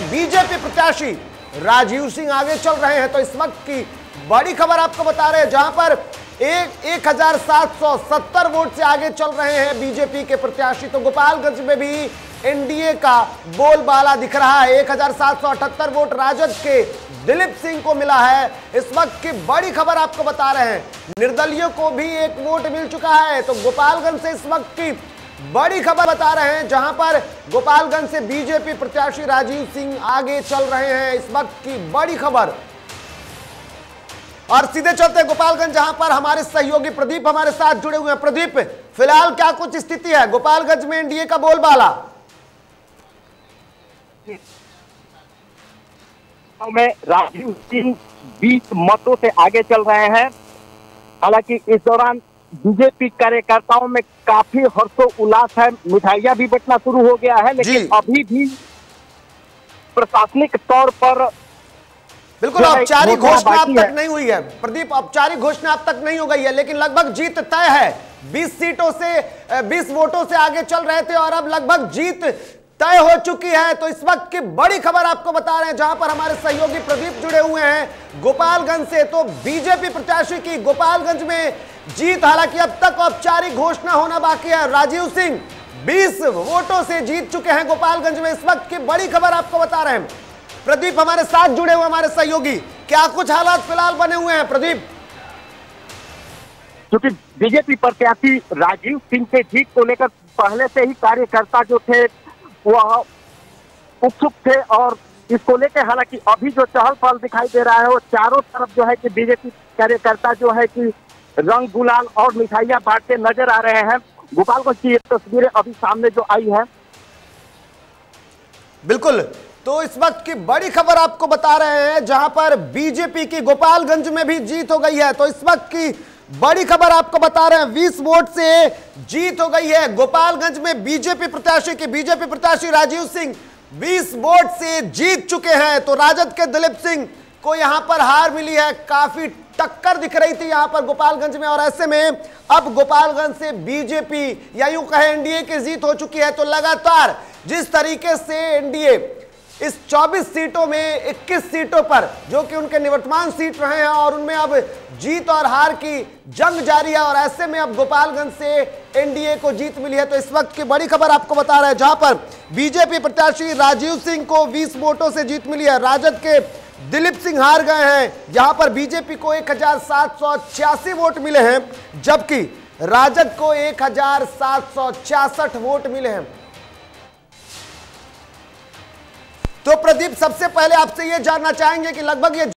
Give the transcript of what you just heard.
BJP प्रत्याशी। राजीव सिंह आगे चल रहे हैं तो इस वक्त की बड़ी खबर आपको बता रहे हैं, जहाँ पर एक एक हज़ार सात सौ सत्तर वोट से आगे चल रहे हैं बीजेपी के प्रत्याशी। तो गोपालगंज में भी एनडीए का बोलबाला दिख रहा है। एक हज़ार सात सौ अठहत्तर वोट राजद के दिलीप सिंह को मिला है। इस वक्त की बड़ी खबर आपको बता रहे हैं। निर्दलियों को भी एक वोट मिल चुका है। तो गोपालगंज से इस वक्त की बड़ी खबर बता रहे हैं, जहाँ पर गोपालगंज से बीजेपी प्रत्याशी राजीव सिंह आगे चल रहे हैं। इस वक्त की बड़ी खबर। और सीधे चलते गोपालगंज, जहाँ पर हमारे सहयोगी प्रदीप हमारे साथ जुड़े हुए हैं। प्रदीप, फ़िलहाल क्या कुछ स्थिति है? गोपालगंज में एनडीए का बोलबाला। में राजीव सिंह बीस मतों से आगे चल रहे हैं। हालाँकि इस दौरान बीजेपी कार्यकर्ताओं में काफ़ी हर्षो उल्लास है। मिठाइयाँ भी बटना शुरू हो गया है लेकिन अभी भी प्रशासनिक तौर पर बिल्कुल औपचारिक घोषणा अब तक नहीं हुई है। प्रदीप औपचारिक घोषणा अब तक नहीं हो गई है लेकिन लगभग जीत तय है। 20 सीटों से 20 वोटों से आगे चल रहे थे और अब लगभग जीत तय हो चुकी है तो इस वक्त की बड़ी खबर आपको बता रहे हैं, जहाँ पर हमारे सहयोगी प्रदीप जुड़े हुए हैं। गोपालगंज से तो बीजेपी प्रत्याशी की गोपालगंज में जीत, हालाँकि अब तक औपचारिक घोषणा होना बाकी है। राजीव सिंह 20 वोटों से जीत चुके हैं गोपालगंज में। इस वक्त की बड़ी खबर आपको बता रहे हैं। प्रदीप हमारे साथ जुड़े हुए हमारे सहयोगी। क्या कुछ हालात फ़िलहाल बने हुए हैं, प्रदीप? क्योंकि बीजेपी प्रत्याशी राजीव सिंह के जीत को लेकर पहले से ही कार्यकर्ता जो थे वह उत्सुक थे और इसको लेकर हालाँकि अभी जो चहल पहल दिखाई दे रहा है, वो चारों तरफ़ जो है कि बीजेपी कार्यकर्ता जो है कि रंग, गुलाल और मिठाइयाँ बांटते नज़र आ रहे हैं। गोपालगंज की ये तस्वीरें अभी सामने जो आई है। बिल्कुल तो इस वक्त की बड़ी खबर आपको बता रहे हैं, जहाँ पर बीजेपी की गोपालगंज में भी जीत हो गई है। तो इस वक्त की बड़ी खबर आपको बता रहे हैं 20 वोट से जीत हो गई है। गोपालगंज में बीजेपी प्रत्याशी की बीजेपी प्रत्याशी राजीव सिंह 20 वोट से जीत चुके हैं। तो राजद के दिलीप सिंह को यहाँ पर हार मिली है। काफ़ी टक्कर दिख रही थी यहाँ पर गोपालगंज में और ऐसे में अब गोपालगंज से बीजेपी या यूँ कहे एनडीए की जीत हो चुकी है। तो लगातार जिस तरीके से एनडीए इस 24 सीटों में 21 सीटों पर, जो कि उनके निवर्तमान सीट रहे हैं और उनमें अब जीत और हार की जंग जारी है और ऐसे में अब गोपालगंज से एनडीए को जीत मिली है। तो इस वक्त की बड़ी खबर आपको बता रहे हैं, जहाँ पर बीजेपी प्रत्याशी राजीव सिंह को 20 वोटों से जीत मिली है। राजद के दिलीप सिंह हार गए हैं। यहाँ पर बीजेपी को एक हज़ार सात सौ छियासी वोट मिले हैं, जबकि राजद को एक वोट मिले हैं। तो प्रदीप सबसे पहले आपसे ये जानना चाहेंगे कि लगभग ये